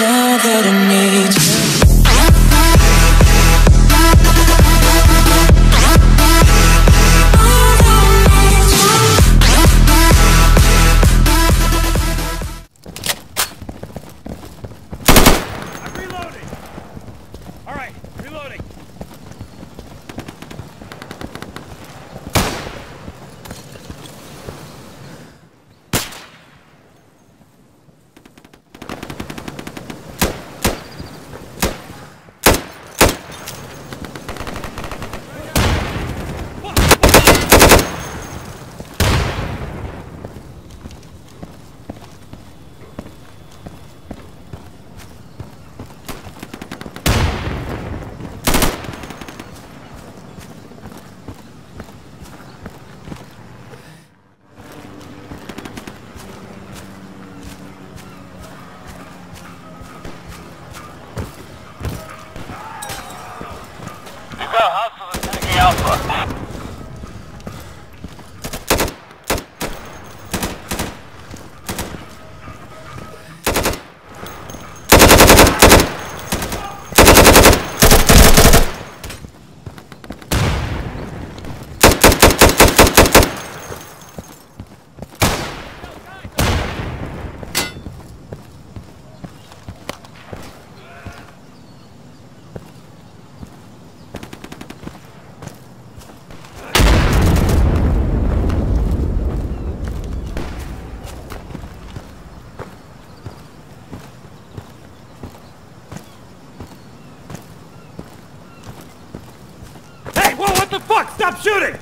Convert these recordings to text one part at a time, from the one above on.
all that I need. Fuck? Stop shooting!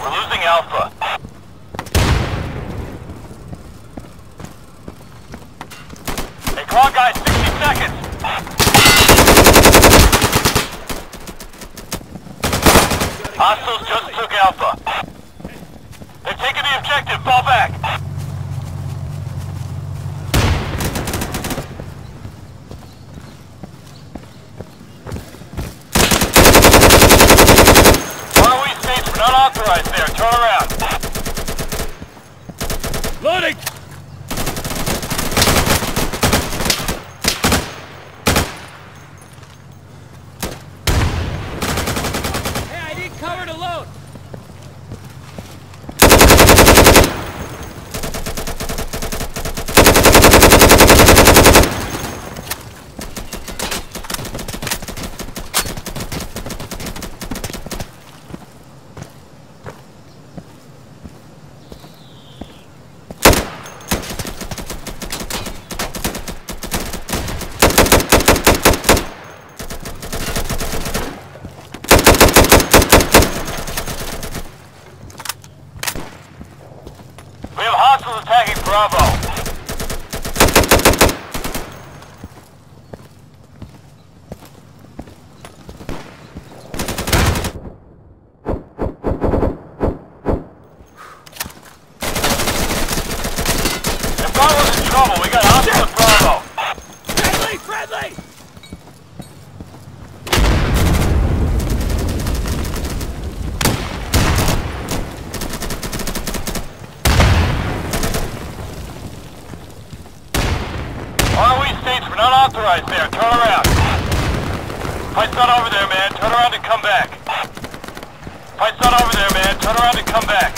We're losing Alpha. Hey, come on, guys. 60 seconds. Hostiles just took Alpha. They've taken the objective. Fall back. ROE states we're not authorized there. Turn around. Loading! Hey, I need cover to load! We have hostiles attacking Bravo. If Bravo's in trouble, we got hostiles at Bravo. Friendly, friendly! ROE states we're authorized there. Turn around. Fight's not over there, man. Turn around and come back. Fight's not over there, man. Turn around and come back.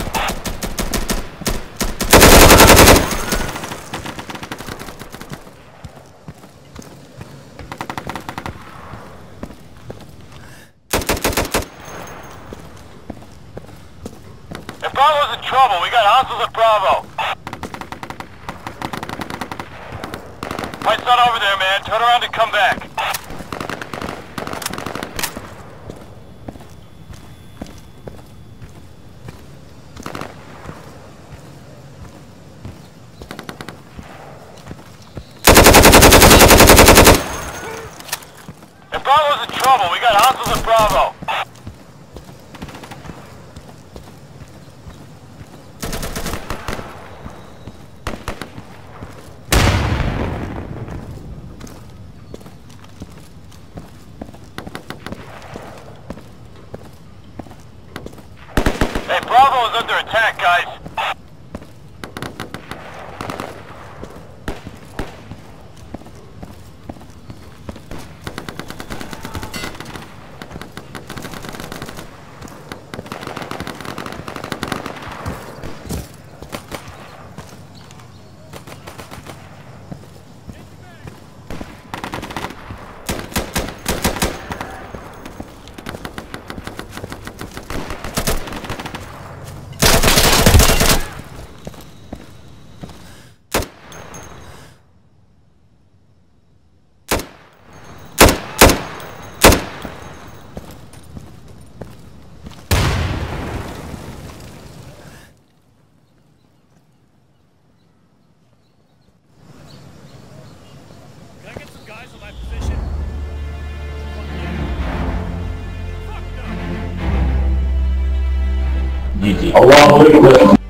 If Bravo's in trouble, we got hostiles at Bravo. Fight's not over there, man. Turn around and come back. Bravo's in trouble, we got hostiles at Bravo. Hey, Bravo is under attack, GG. Allahu Akbar.